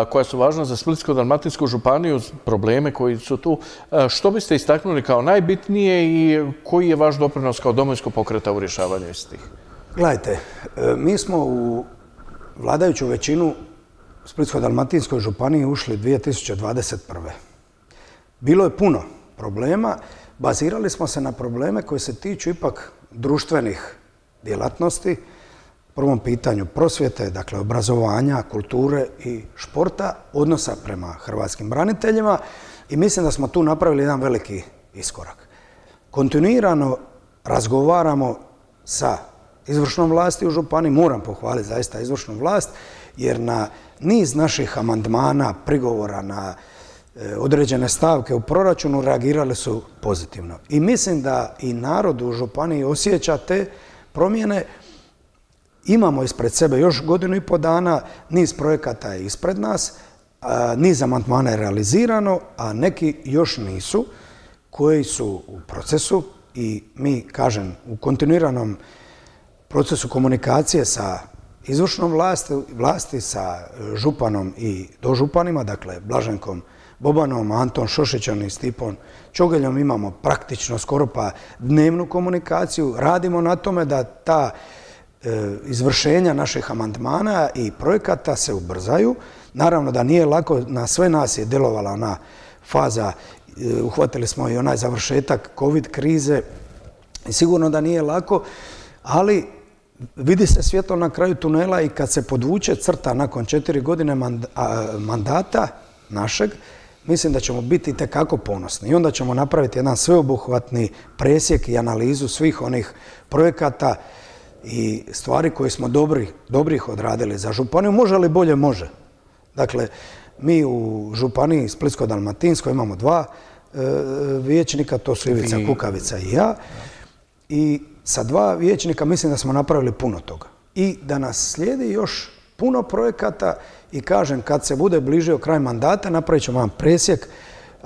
koja su važna za Splitsko-Dalmatinsku županiju, probleme koji su tu. Što biste istaknuli kao najbitnije i koji je vaš doprinos kao domovinsko pokreta u rješavanju istih?
Gledajte, e, mi smo u vladajuću većinu Splitsko-Dalmatinskoj županiji ušli 2021. Bilo je puno problema. Bazirali smo se na probleme koji se tiču ipak društvenih djelatnosti, prvom pitanju prosvjete, dakle obrazovanja, kulture i športa, odnosa prema hrvatskim braniteljima i mislim da smo tu napravili jedan veliki iskorak. Kontinuirano razgovaramo sa izvršnom vlasti u Županiji, moram pohvaliti zaista izvršnu vlast, jer na niz naših amandmana, prigovora na e, određene stavke u proračunu reagirali su pozitivno. I mislim da i narod u Županiji osjeća te promjene, Imamo ispred sebe još godinu i po dana, niz projekata je ispred nas, niz amantmana je realizirano, a neki još nisu, koji su u procesu i mi, kažem, u kontinuiranom procesu komunikacije sa izvršnom vlasti, vlasti sa županom i dožupanima, dakle Blaženkom Bobanom, Anton Šošićom i Stipom Čogeljom imamo praktično skoro pa dnevnu komunikaciju. Radimo na tome da ta izvršenja naših amandmana i projekata se ubrzaju. Naravno da nije lako, na sve nas je delovala ona faza, e, uhvatili smo i onaj završetak COVID krize sigurno da nije lako, ali vidi se svjetlo na kraju tunela i kad se podvuče crta nakon četiri godine mandata našeg, mislim da ćemo biti tekako ponosni. I onda ćemo napraviti jedan sveobuhvatni presjek i analizu svih onih projekata i stvari koje smo dobri, dobrih odradili za županiju, može li bolje? Može. Dakle, mi u županiji Splitsko-Dalmatinskoj imamo dva e, vijećnika, to su Ivica Kukavica i ja. I sa dva vijećnika mislim da smo napravili puno toga. I da nas slijedi još puno projekata i kažem, kad se bude bližio kraj mandata, napravit ćemo vam presjek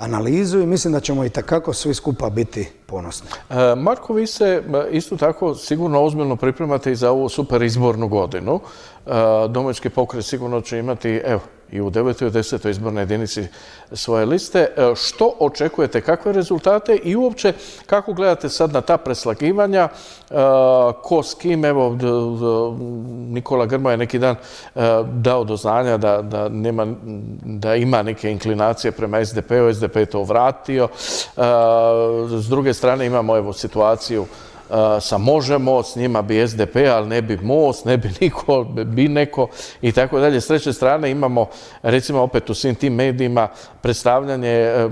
analizu i mislim da ćemo i takako svi skupa biti ponosni.
E, Marko, vi se e, isto tako sigurno ozbiljno pripremate i za ovu super izbornu godinu. E, Domovinski pokret sigurno će imati, evo, i u 9. i 10. izbornoj jedinici svoje liste. E, što očekujete, kakve rezultate i uopće kako gledate sad na ta preslagivanja, e, ko s kim, evo Nikola Grma je neki dan e, dao do znanja da, da, ima neke inklinacije prema SDP-u, SDP je to vratio. S druge strane imamo evo situaciju sa Možemo, s njima bi SDP, ali ne bi Most, ne bi [laughs] niko, bi neko i tako dalje. S treće strane imamo, recimo opet u svim tim medijima, predstavljanje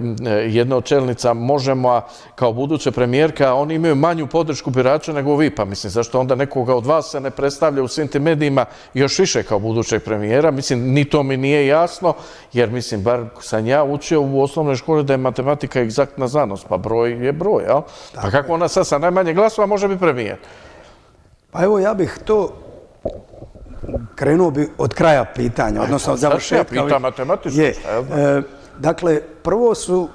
jedne od čelnica Možemo kao buduća premijerka, oni imaju manju podršku birača nego vi, pa mislim, zašto onda nekoga od vas se ne predstavlja u svim tim medijima još više kao budućeg premijera? Mislim, ni to mi nije jasno, jer mislim, bar sam ja učio u osnovnoj školi da je matematika egzaktna znanost, pa broj je broj, jel? Pa kako ona sad sa najmanje glasova može biti premijer?
Pa evo ja bih to krenuo bi od kraja pitanja, odnosno od završetka.
Ja pitam matematički,
e, Dakle, prvo su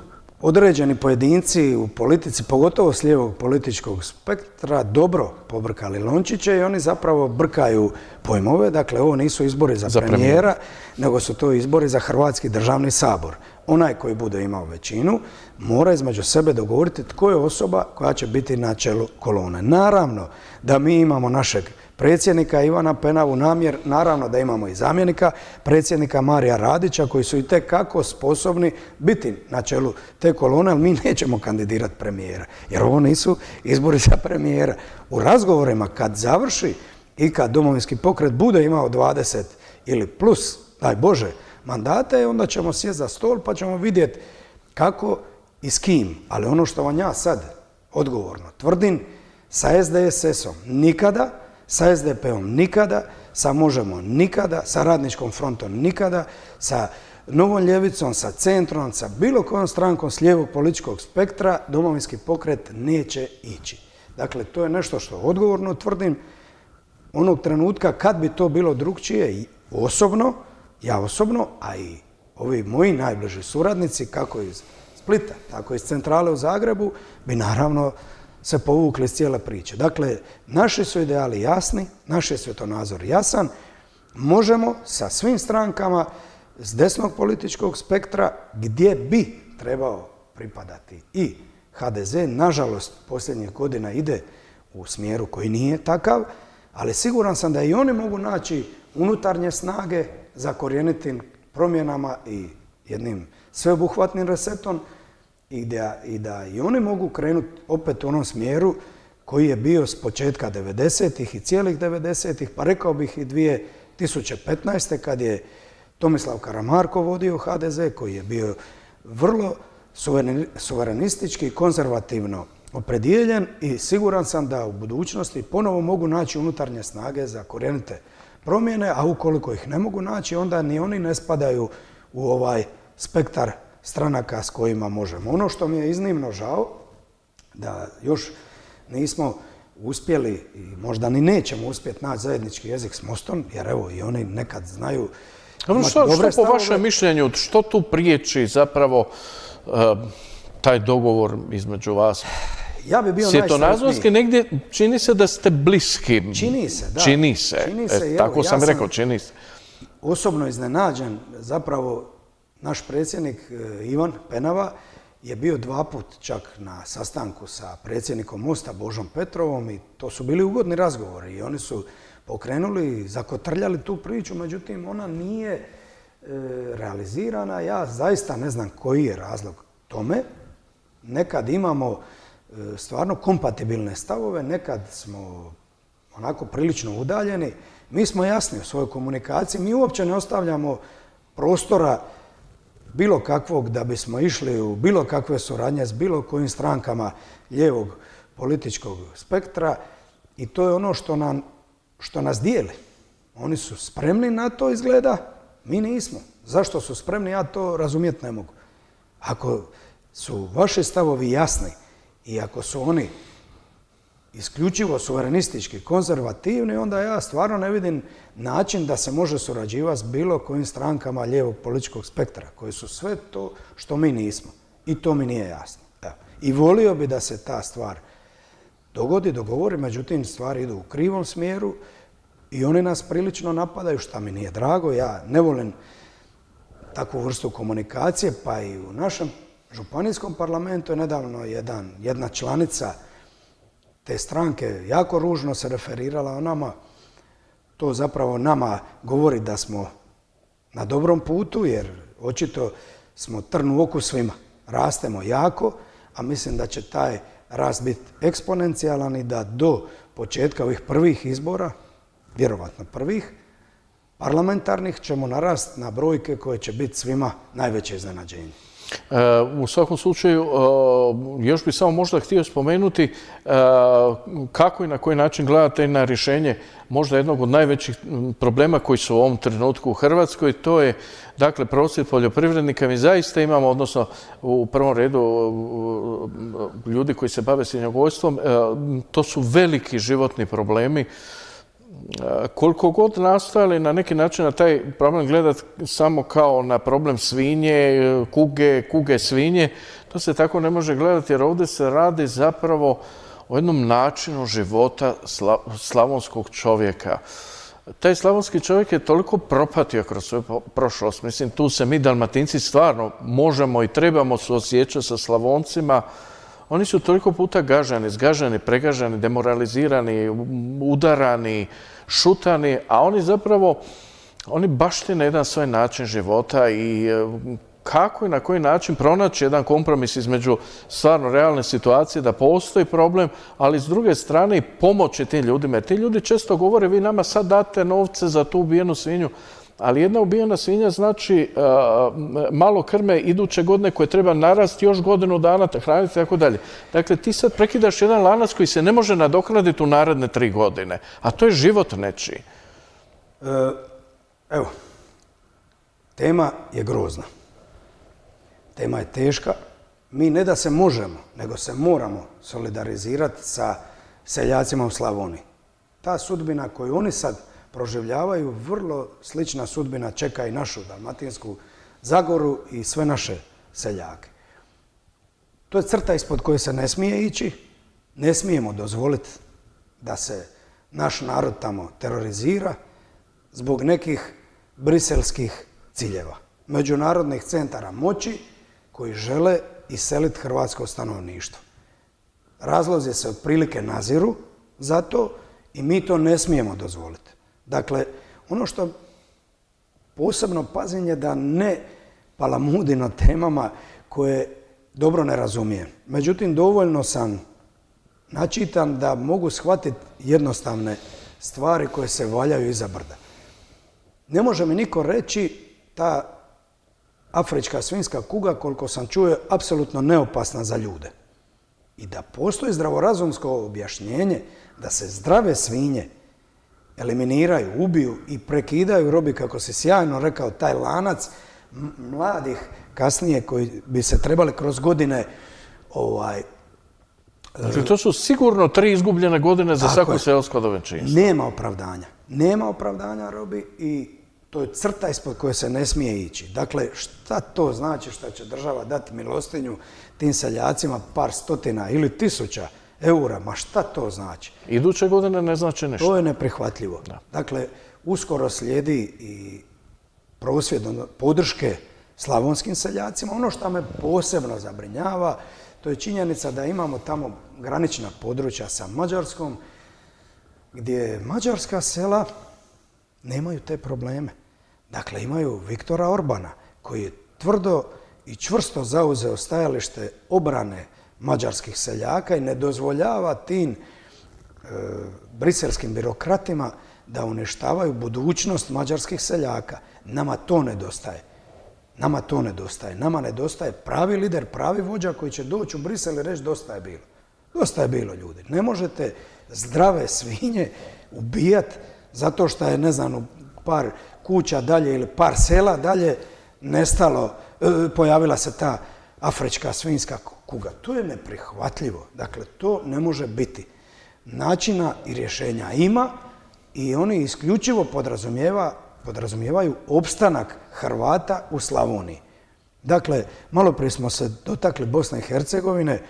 određeni pojedinci u politici, pogotovo s lijevog političkog spektra, dobro pobrkali lončiće i oni zapravo brkaju pojmove. Dakle, ovo nisu izbori za, premijera, nego su to izbori za Hrvatski državni sabor. Onaj koji bude imao većinu mora između sebe dogovoriti tko je osoba koja će biti na čelu kolone. Naravno da mi imamo našeg predsjednika Ivana Penavu namjer, naravno da imamo i zamjenika predsjednika Marija Radića koji su i kako sposobni biti na čelu te kolone, ali mi nećemo kandidirati premijera, jer ovo nisu izbori za premijera. U razgovorima kad završi i kad domovinski pokret bude imao 20 ili plus, daj Bože, mandate, onda ćemo sjeti za stol pa ćemo vidjeti kako i s kim. Ali ono što vam ja sad odgovorno tvrdim, sa SDSS-om nikada, sa SDP-om nikada, sa Možemo nikada, sa Radničkom frontom nikada, sa Novom ljevicom, sa centrom, sa bilo kojom strankom s lijevog političkog spektra, domovinski pokret neće ići. Dakle, to je nešto što odgovorno tvrdim. Onog trenutka kad bi to bilo drugčije, osobno, ja osobno, a i ovi moji najbliži suradnici, kako iz Splita, tako iz centrale u Zagrebu, bi naravno se povukli iz cijele priče. Dakle, naši su ideali jasni, naš je svjetonazor jasan, možemo sa svim strankama s desnog političkog spektra gdje bi trebao pripadati i HDZ, nažalost, posljednjih godina ide u smjeru koji nije takav, ali siguran sam da i oni mogu naći unutarnje snage za korijenitim promjenama i jednim sveobuhvatnim resetom i da, i da i oni mogu krenuti opet u onom smjeru koji je bio s početka 90-ih i cijelih 90-ih, pa rekao bih i 2015. kad je Tomislav Karamarko vodio HDZ, koji je bio vrlo suverenistički i konzervativno opredijeljen i siguran sam da u budućnosti ponovo mogu naći unutarnje snage za korijenite promjene, a ukoliko ih ne mogu naći, onda ni oni ne spadaju u ovaj spektar stranaka s kojima možemo. Ono što mi je iznimno žao, da još nismo uspjeli i možda ni nećemo uspjeti naći zajednički jezik s Mostom, jer evo i oni nekad znaju
što, što po vašem mišljenju, što tu priječi zapravo eh, taj dogovor između vas?
Ja bi bio Svjetonazorski
negdje čini se da ste bliski.
Čini se, da.
Čini se. Čini se e, tako sam rekao, čini se.
Osobno iznenađen, zapravo naš predsjednik eh, Ivan Penava je bio dva put čak na sastanku sa predsjednikom Mosta Božom Petrovom i to su bili ugodni razgovori i oni su pokrenuli, zakotrljali tu priču, međutim ona nije e, realizirana. Ja zaista ne znam koji je razlog tome. Nekad imamo e, stvarno kompatibilne stavove, nekad smo onako prilično udaljeni. Mi smo jasni u svojoj komunikaciji, mi uopće ne ostavljamo prostora bilo kakvog da bismo išli u bilo kakve suradnje s bilo kojim strankama lijevog političkog spektra i to je ono što nam što nas dijeli. Oni su spremni na to izgleda, mi nismo. Zašto su spremni, ja to razumjeti ne mogu. Ako su vaši stavovi jasni i ako su oni isključivo suverenistički, konzervativni, onda ja stvarno ne vidim način da se može surađivati s bilo kojim strankama lijevog političkog spektra, koji su sve to što mi nismo. I to mi nije jasno. I volio bi da se ta stvar dogodi, dogovori, međutim stvari idu u krivom smjeru i oni nas prilično napadaju, šta mi nije drago. Ja ne volim takvu vrstu komunikacije, pa i u našem županijskom parlamentu je nedavno jedan, jedna članica te stranke jako ružno se referirala o nama. To zapravo nama govori da smo na dobrom putu, jer očito smo trn u oku svima. Rastemo jako, a mislim da će taj rast biti eksponencijalan i da do početka ovih prvih izbora, vjerovatno prvih, parlamentarnih ćemo narast na brojke koje će biti svima najveće iznenađenje.
E, u svakom slučaju, e, još bih samo možda htio spomenuti e, kako i na koji način gledate na rješenje možda jednog od najvećih problema koji su u ovom trenutku u Hrvatskoj. To je, dakle, prosvjet poljoprivrednika. Mi zaista imamo, odnosno u prvom redu ljudi koji se bave svinjogojstvom, to su veliki životni problemi koliko god nastojali na neki način na taj problem gledati samo kao na problem svinje, kuge, kuge svinje, to se tako ne može gledati jer ovdje se radi zapravo o jednom načinu života slavonskog čovjeka. Taj slavonski čovjek je toliko propatio kroz svoju prošlost. Mislim, tu se mi dalmatinci stvarno možemo i trebamo suosjećati sa slavoncima, oni su toliko puta gažani, zgažani, pregažani, demoralizirani, udarani, šutani, a oni zapravo, oni baštine jedan svoj način života i e, kako i na koji način pronaći jedan kompromis između stvarno realne situacije da postoji problem, ali s druge strane i pomoći tim ljudima. Ti ljudi često govore, vi nama sad date novce za tu ubijenu svinju, ali jedna ubijena svinja znači malo krme iduće godine koje treba narasti još godinu dana, te hraniti i tako dalje. Dakle, ti sad prekidaš jedan lanac koji se ne može nadoknaditi u naredne tri godine, a to je život nečiji.
E, evo, tema je grozna. Tema je teška. Mi ne da se možemo, nego se moramo solidarizirati sa seljacima u Slavoniji. Ta sudbina koju oni sad proživljavaju, vrlo slična sudbina čeka i našu Dalmatinsku Zagoru i sve naše seljake. To je crta ispod koje se ne smije ići. Ne smijemo dozvoliti da se naš narod tamo terorizira zbog nekih briselskih ciljeva. Međunarodnih centara moći koji žele iseliti hrvatsko stanovništvo. Razlozi se otprilike naziru za to i mi to ne smijemo dozvoliti. Dakle, ono što posebno pazim je da ne palamudi na temama koje dobro ne razumijem. Međutim, dovoljno sam načitan da mogu shvatiti jednostavne stvari koje se valjaju iza brda. Ne može mi niko reći ta afrička svinska kuga, koliko sam čuo, apsolutno neopasna za ljude. I da postoji zdravorazumsko objašnjenje da se zdrave svinje eliminiraju, ubiju i prekidaju robi, kako si sjajno rekao, taj lanac mladih kasnije koji bi se trebali kroz godine ovaj,
Znači, to su sigurno tri izgubljene godine za svaku seosko dovećinstvo.
Nema opravdanja. Nema opravdanja, Robi, i to je crta ispod koje se ne smije ići. Dakle, šta to znači što će država dati milostinju tim seljacima par stotina ili tisuća eura? Ma šta to znači?
Iduće godine ne znači ništa.
To je neprihvatljivo. Dakle, uskoro slijedi i prosvjed podrške slavonskim seljacima. Ono što me posebno zabrinjava, to je činjenica da imamo tamo granična područja sa Mađarskom, gdje mađarska sela nemaju te probleme. Dakle, imaju Viktora Orbana, koji je tvrdo i čvrsto zauzeo stajalište obrane mađarskih seljaka i ne dozvoljava tim e, briselskim birokratima da uništavaju budućnost mađarskih seljaka. Nama to nedostaje. Nama to nedostaje. Nama nedostaje pravi lider, pravi vođa koji će doći u Brisel i reći dosta je bilo. Dosta je bilo ljudi. Ne možete zdrave svinje ubijati zato što je, ne znam, par kuća dalje ili par sela dalje nestalo, e, pojavila se ta afrička svinska kuga. To je neprihvatljivo. Dakle, to ne može biti. Načina i rješenja ima i oni isključivo podrazumijeva podrazumijevaju opstanak Hrvata u Slavoniji. Dakle, malo prije smo se dotakli Bosne i Hercegovine.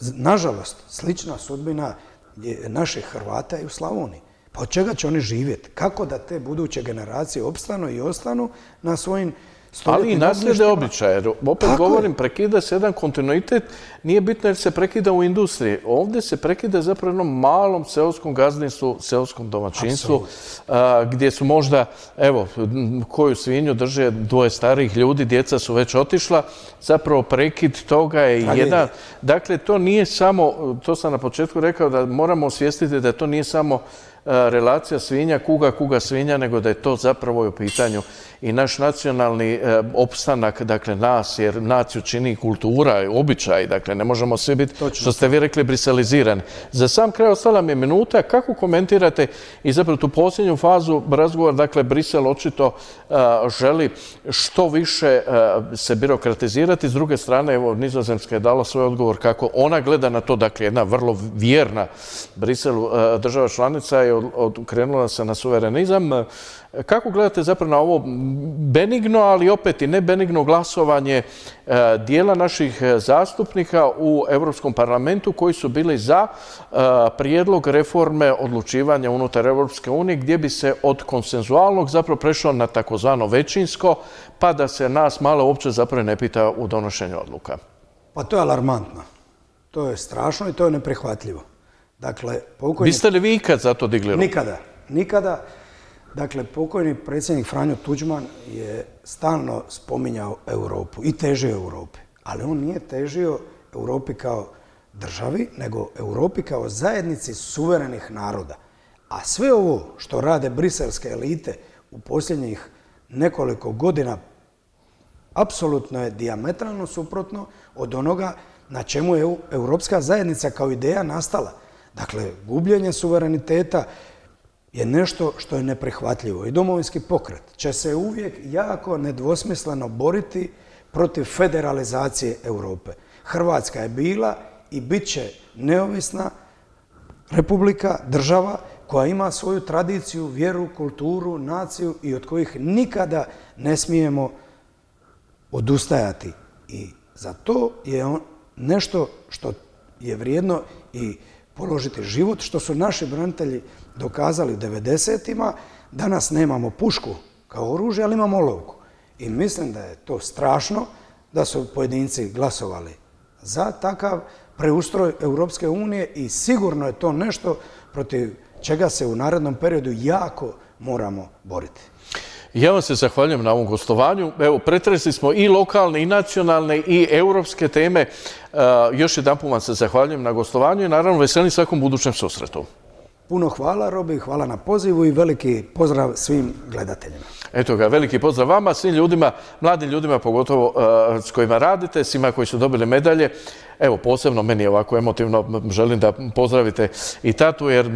Nažalost, slična sudbina je naših Hrvata i u Slavoniji. Pa od čega će oni živjeti? Kako da te buduće generacije opstanu i ostanu na svojim
ali i naslijede običaje. Opet govorim, prekida se jedan kontinuitet, nije bitno jer se prekida u industriji. Ovdje se prekida zapravo jednom malom seoskom gazdinstvu, seoskom domaćinstvu, gdje su možda, evo, koju svinju drže dvoje starih ljudi, djeca su već otišla, zapravo prekid toga je jedan. Dakle, to nije samo, to sam na početku rekao, da moramo osvijestiti da to nije samo relacija svinja, kuga, kuga svinja, nego da je to zapravo u pitanju i naš nacionalni e, opstanak, dakle nas, jer naciju čini kultura, običaj, dakle ne možemo svi biti, što ste vi rekli, brisalizirani. Za sam kraj ostala mi je minuta, kako komentirate i zapravo tu posljednju fazu razgovora, dakle Brisel očito e, želi što više e, se birokratizirati, s druge strane, evo, Nizozemska je dala svoj odgovor kako ona gleda na to, dakle jedna vrlo vjerna Briselu država članica je okrenula se na suverenizam. Kako gledate zapravo na ovo benigno, ali opet i ne benigno glasovanje e, dijela naših zastupnika u Europskom parlamentu koji su bili za e, prijedlog reforme odlučivanja unutar Europske unije gdje bi se od konsenzualnog zapravo prešlo na takozvano većinsko pa da se nas malo uopće zapravo ne pita u donošenju odluka?
Pa to je alarmantno. To je strašno i to je neprihvatljivo. Dakle,
pokojni... Biste li vi ikad za to digli ruku?
Nikada. Nikada. Dakle, pokojni predsjednik Franjo Tuđman je stalno spominjao Europu i težio Europi. Ali on nije težio Europi kao državi, nego Europi kao zajednici suverenih naroda. A sve ovo što rade briselske elite u posljednjih nekoliko godina apsolutno je diametralno suprotno od onoga na čemu je Europska zajednica kao ideja nastala. Dakle, gubljenje suvereniteta je nešto što je neprihvatljivo i domovinski pokret će se uvijek jako nedvosmisleno boriti protiv federalizacije Europe. Hrvatska je bila i bit će neovisna republika, država koja ima svoju tradiciju, vjeru, kulturu, naciju i od kojih nikada ne smijemo odustajati. I za to je nešto što je vrijedno i položiti život, što su naši branitelji dokazali u 90-ima. Danas nemamo pušku kao oružje, ali imamo olovku. I mislim da je to strašno da su pojedinci glasovali za takav preustroj Europske unije i sigurno je to nešto protiv čega se u narednom periodu jako moramo boriti.
Ja vam se zahvaljujem na ovom gostovanju. Evo, pretresli smo i lokalne, i nacionalne, i europske teme. E, još jedan put vam se zahvaljujem na gostovanju i naravno veselim svakom budućem susretu.
Puno hvala, Robi, hvala na pozivu i veliki pozdrav svim gledateljima.
Eto ga, veliki pozdrav vama, svim ljudima, mladim ljudima, pogotovo e, s kojima radite, svima koji su dobili medalje. Evo, posebno meni je ovako emotivno, želim da pozdravite i tatu, jer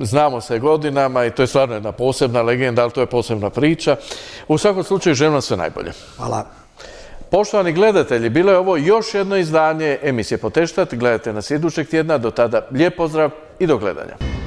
znamo se godinama i to je stvarno jedna posebna legenda, ali to je posebna priča. U svakom slučaju, želim vam sve najbolje.
Hvala.
Poštovani gledatelji, bilo je ovo još jedno izdanje emisije Poteštat. Gledajte nas idućeg tjedna. Do tada lijep pozdrav i do gledanja.